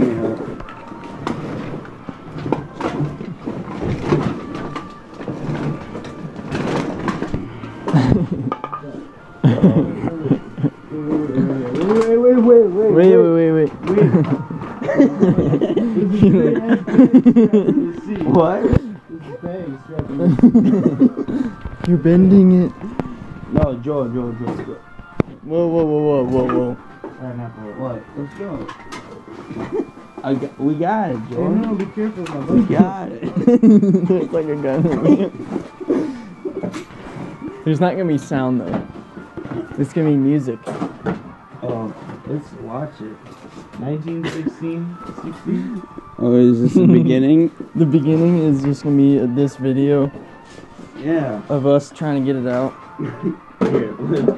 anyhow. wait, wait, wait, wait, wait, wait, wait, wait. what? You're bending it. No, Joe, Joe, Joe. Whoa, whoa, whoa, whoa, whoa, whoa. What? Let's go. I got, we got it, Joe. no, be careful, my We got it. Looks like a gun. There's not gonna be sound though. It's gonna be music. Um, let's watch it. 1916, 16. Oh, is this the beginning? The beginning is just gonna be this video Yeah. of us trying to get it out. Here, look.